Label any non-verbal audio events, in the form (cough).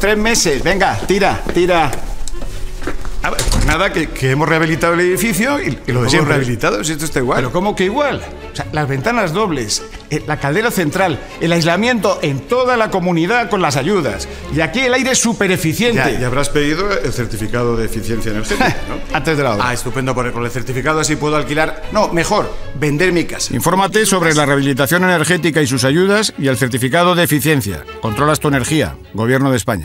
Tres meses. Venga, tira, tira. Pues nada, que, que hemos rehabilitado el edificio y, y lo de ¿Cómo siempre. rehabilitado? Si esto está igual. Pero ¿cómo que igual? O sea, las ventanas dobles, eh, la caldera central, el aislamiento en toda la comunidad con las ayudas. Y aquí el aire es súper eficiente. Ya, y habrás pedido el certificado de eficiencia energética, (laughs) ¿no? Antes de la obra. Ah, estupendo, porque con el certificado así puedo alquilar. No, mejor, vender mi casa. Infórmate sobre la rehabilitación energética y sus ayudas y el certificado de eficiencia. Controlas tu energía. Gobierno de España.